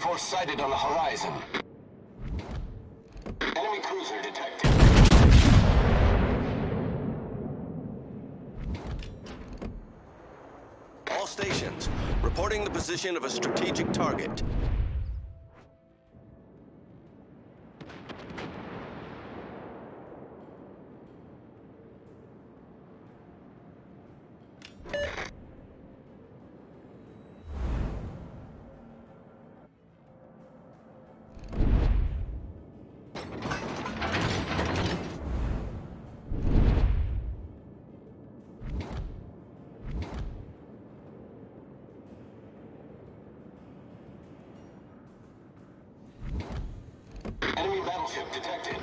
force sighted on the horizon. Enemy cruiser detected. All stations, reporting the position of a strategic target. Battleship detected.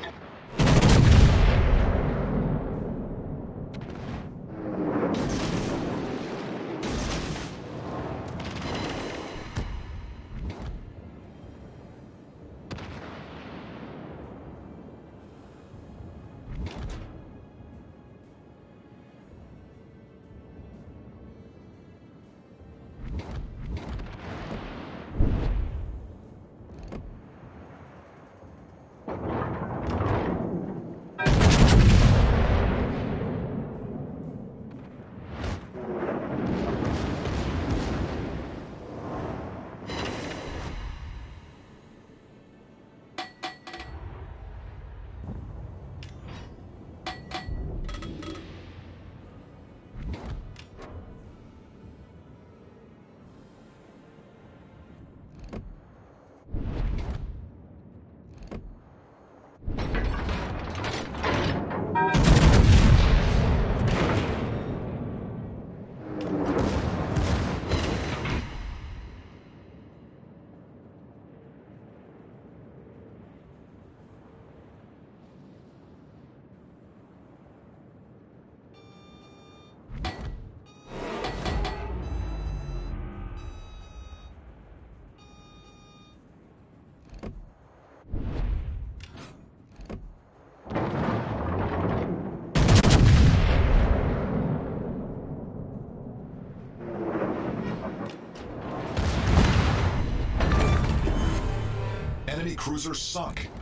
Enemy cruiser sunk.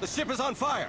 The ship is on fire!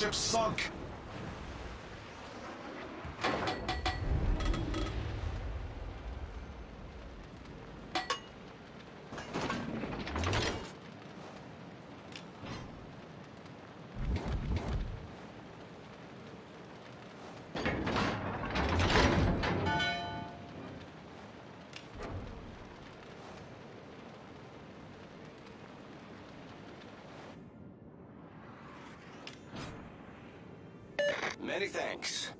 Battleship sunk. Many thanks.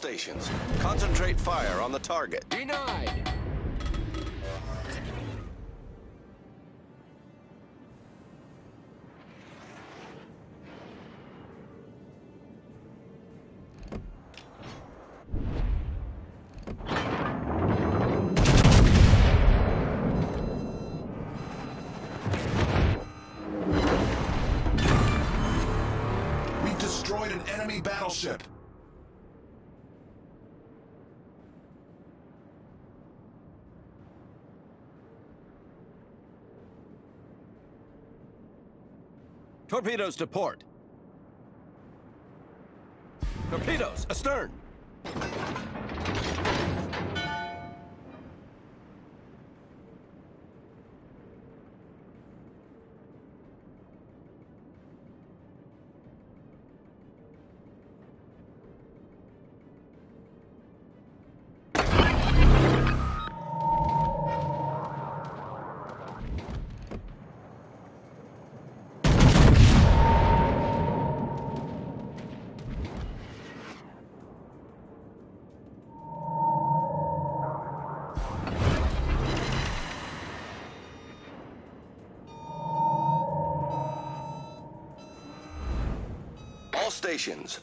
Stations. Concentrate fire on the target. Denied. We've destroyed an enemy battleship. Torpedoes to port. Torpedoes astern.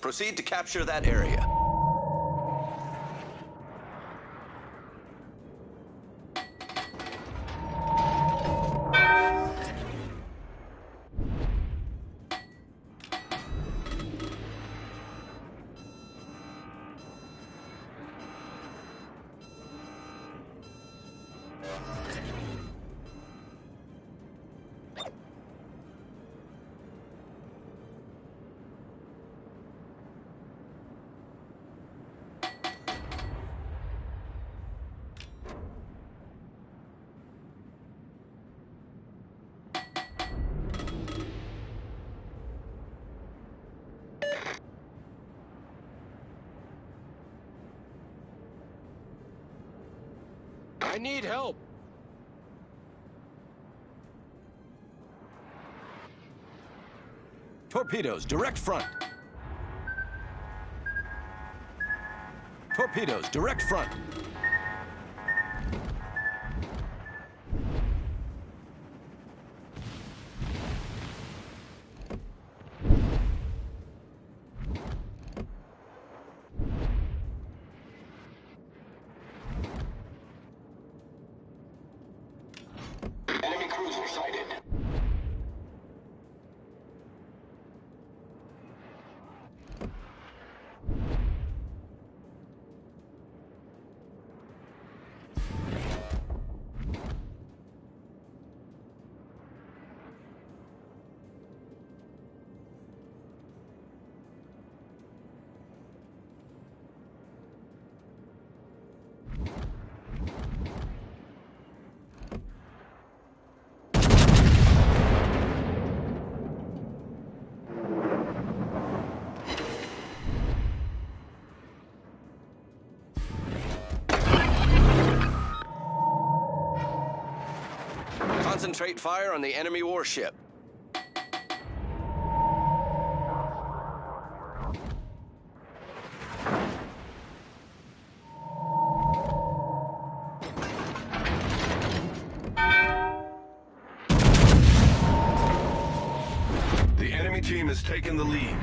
Proceed to capture that area. I need help. Torpedoes, direct front. Torpedoes, direct front. Concentrate fire on the enemy warship. The enemy team has taken the lead.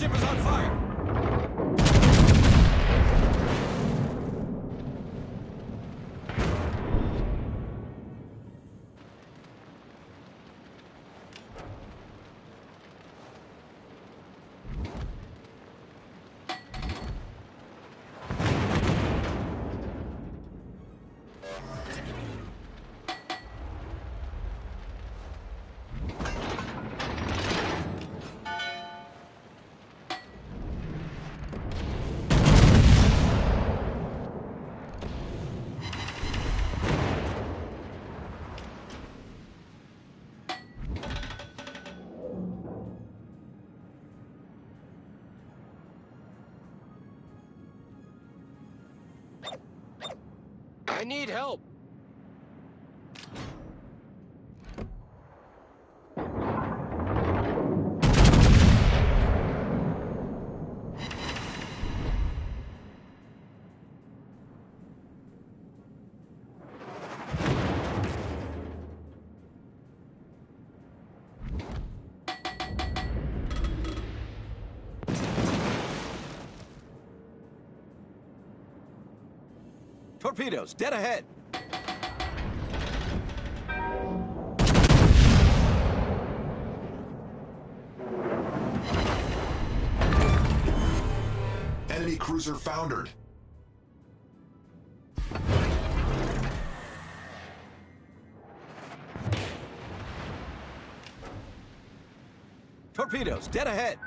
Ship is on fire. I need help. Torpedoes, dead ahead. Enemy cruiser foundered. Torpedoes, dead ahead.